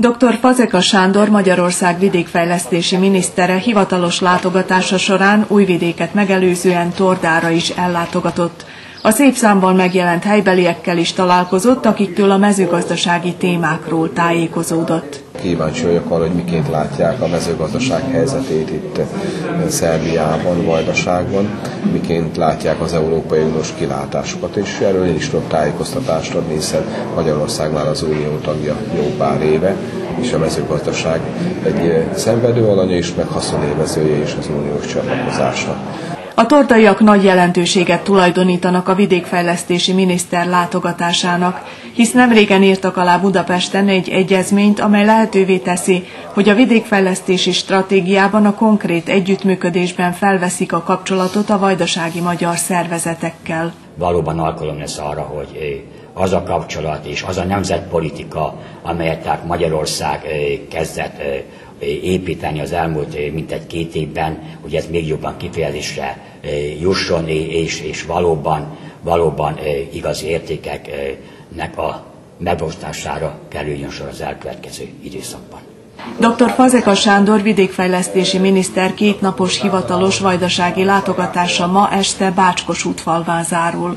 Dr. Fazeka Sándor Magyarország vidékfejlesztési minisztere hivatalos látogatása során Újvidéket megelőzően Tordára is ellátogatott. A szép számban megjelent helybeliekkel is találkozott, akiktől a mezőgazdasági témákról tájékozódott. Kíváncsi vagyok arra, hogy miként látják a mezőgazdaság helyzetét itt Szerbiában, Vajdaságban, miként látják az Európai Uniós kilátásokat, és erről én is tudok tájékoztatást adni, hiszen Magyarország már az Unió tagja jó pár éve, és a mezőgazdaság egy szenvedő alanya és meg haszonévezője is az uniós csatlakozásnak. A tordaiak nagy jelentőséget tulajdonítanak a vidékfejlesztési miniszter látogatásának, hisz nem régen írtak alá Budapesten egy egyezményt, amely lehetővé teszi, hogy a vidékfejlesztési stratégiában a konkrét együttműködésben felveszik a kapcsolatot a vajdasági magyar szervezetekkel. Valóban alkalom lesz arra, hogy az a kapcsolat és az a nemzetpolitika, amelyet tehát Magyarország kezdett építeni az elmúlt mintegy két évben, hogy ez még jobban kifejezésre jusson, és, és valóban, valóban igazi értékeknek a megosztására kerüljön sor az elkövetkező időszakban. Dr. Fazeka Sándor vidékfejlesztési miniszter kétnapos hivatalos vajdasági látogatása ma este Bácskos útfalván zárul.